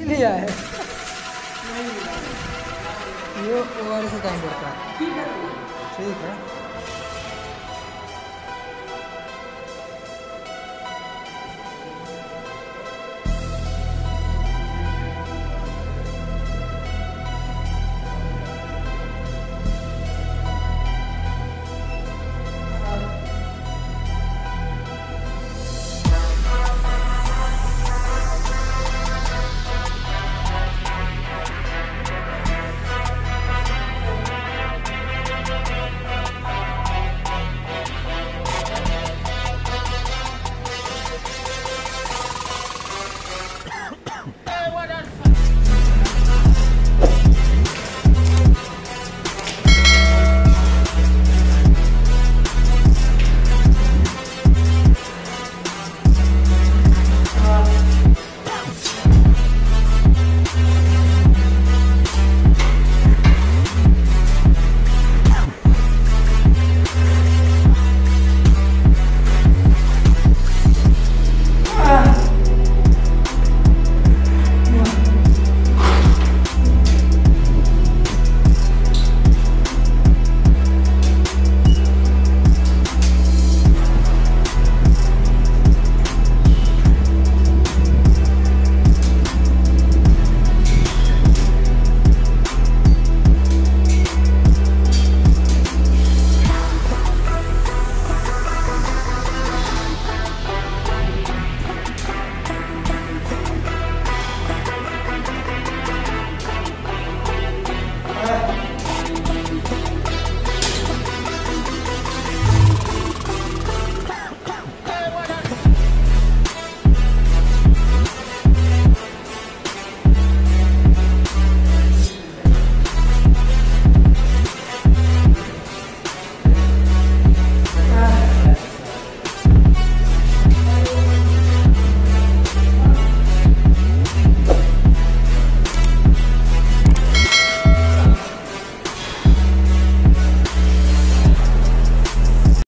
लिया है। ये ओ आर से काम करता है। ठीक है।